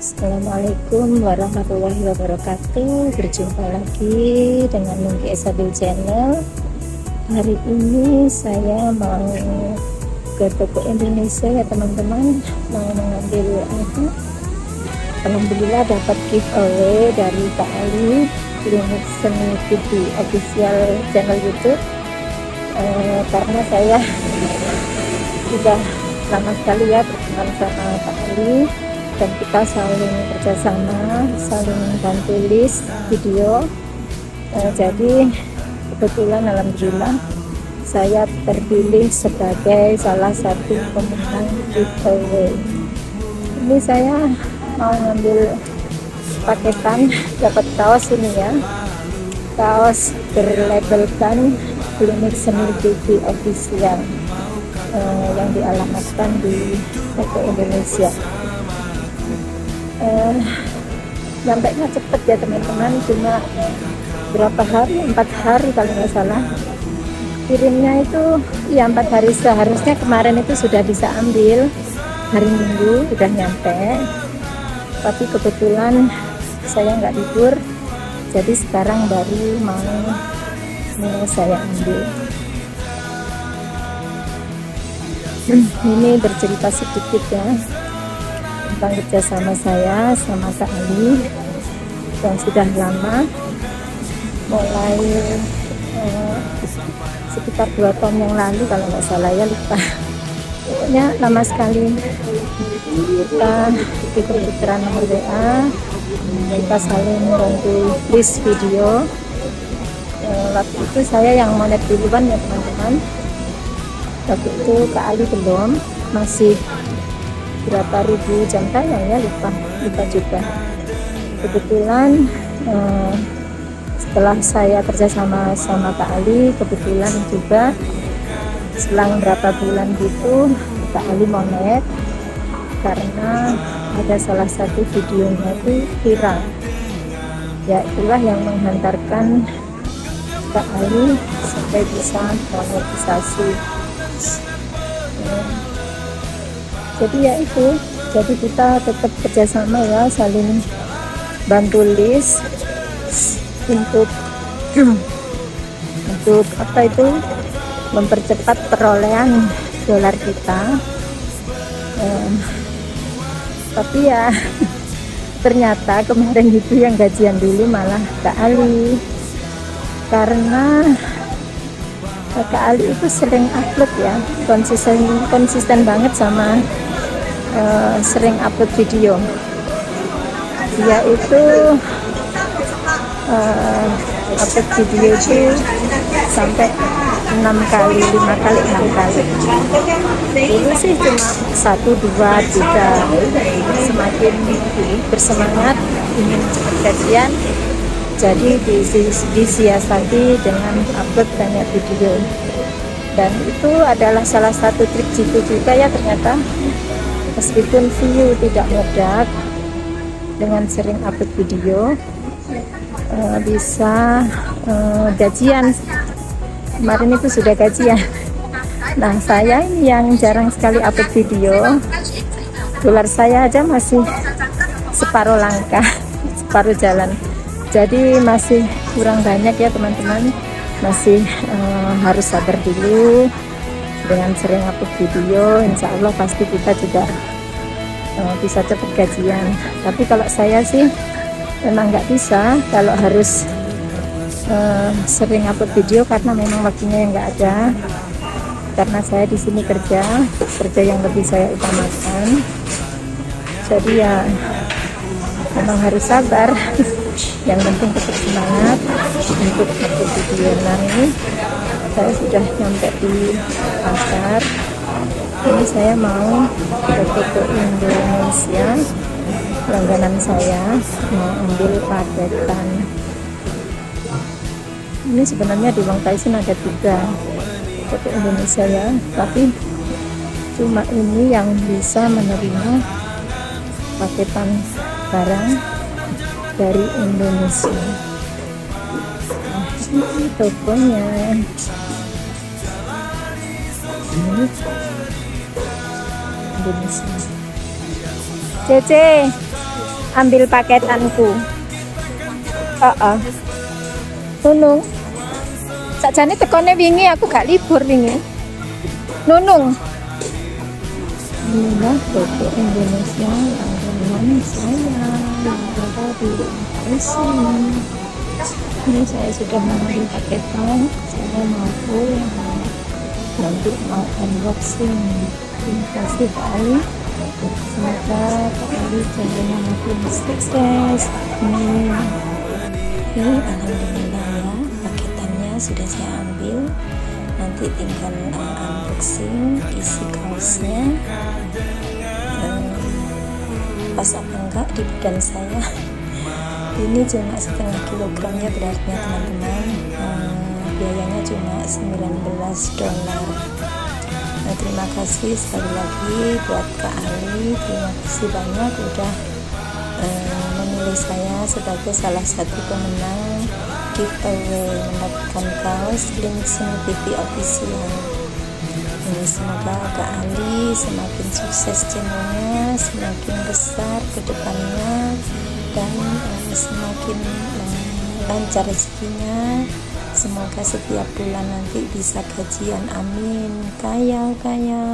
Assalamualaikum warahmatullahi wabarakatuh. Berjumpa lagi dengan Nungki Esabil Channel. Hari ini saya mau ke toko Indonesia ya teman-teman. Mau mengambil apa? Alhamdulillah dapat giveaway dari Pak Ali Klinik Seni TV official channel Youtube. Eh, Karena saya sudah lama sekali ya berteman sama Pak Ali dan kita saling kerjasama saling bantu list video. Uh, jadi kebetulan alhamdulillah saya terpilih sebagai salah satu pemenang giveaway ini saya mau ngambil paketan dapat kaos ini ya. Kaos berlabelkan klinik seni TV official uh, yang dialamatkan di toko Indonesia eh, nya cepet ya teman-teman. Cuma berapa hari? Empat hari kalau nggak salah. Kirimnya itu ya empat hari. Seharusnya kemarin itu sudah bisa ambil. Hari minggu sudah nyampe. Tapi kebetulan saya nggak tidur. Jadi sekarang baru mau mau saya ambil. Hmm, ini bercerita sedikit ya tentang kerjasama saya sama Kak Ali yang sudah lama mulai eh, sekitar dua tahun yang lalu kalau nggak salah ya lupa. Pokoknya lama sekali. Kita tuker-tukeran nomor WA kita saling bantu list video. Eh, waktu itu saya yang monet duluan ya teman-teman. Waktu itu Kak Ali belum masih berapa ribu jam tayang ya lupa. Lupa juga. Kebetulan eh, setelah saya kerja sama sama Pak Ali kebetulan juga selang berapa bulan gitu Pak Ali monet karena ada salah satu videonya itu viral. Ya itulah yang menghantarkan Pak Ali sampai bisa monetisasi jadi ya itu jadi kita tetap kerjasama ya saling bantu list untuk untuk apa itu? Mempercepat perolehan dolar kita. Um, tapi ya ternyata kemarin itu yang gajian dulu malah Kak Ali. Karena Kak Ali itu sering upload ya konsisten konsisten banget sama uh, sering upload video. Dia itu uh, upload video itu sampai enam kali lima kali enam kali. Dulu sih cuma satu dua tiga. Semakin bersemangat ingin cepat jadi disiasati dengan upload banyak video. Dan itu adalah salah satu trik jitu juga ya ternyata meskipun view tidak meledak dengan sering upload video uh, bisa uh, gajian. Kemarin itu sudah gajian. Nah saya ini yang jarang sekali upload video. Dolar saya aja masih separuh langkah separuh jalan. Jadi masih kurang banyak ya teman-teman. Masih uh, harus sabar dulu dengan sering upload video insya Allah pasti kita juga uh, bisa cepat gajian. Tapi kalau saya sih memang nggak bisa kalau harus uh, sering upload video karena memang waktunya yang nggak ada. Karena saya di sini kerja kerja yang lebih saya utamakan. Jadi ya memang harus sabar. Yang penting tetap semangat untuk upload video nah saya sudah nyampe di pasar. Ini saya mau ke toko Indonesia. Langganan saya mau ambil paketan ini sebenarnya di Wang Taisun ada tiga. Toko Indonesia ya. Tapi cuma ini yang bisa menerima paketan barang dari Indonesia. Nah, ini tokonya ini Indonesia Cece ambil paketanku uh -uh. Nunung sakjane tekone wingi aku gak libur wingi Nunung Inilah foto Indonesia yang saya berada di sini. Ini saya sudah mengambil paketan, saya mau pulang. Nanti mau unboxing. Pak Ali. Semoga Pak Ali makin sukses. Ini alhamdulillah ya, paketannya sudah saya ambil nanti tinggal unboxing isi kaosnya pas apa enggak di badan saya ini cuma setengah kilogram ya beratnya teman-teman biayanya cuma 19 dolar. Nah, terima kasih sekali lagi buat Kak Ali. Terima kasih banyak udah um, memilih saya sebagai salah satu pemenang giveaway mendapatkan kaos Sini TV official. Ini semoga Kak Ali semakin sukses channelnya semakin besar ke depannya dan um, semakin um, lancar rezekinya semoga setiap bulan nanti bisa gajian. Amin. Kaya kaya